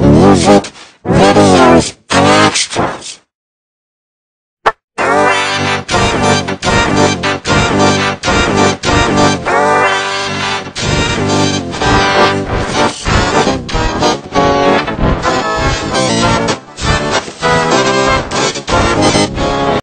move it.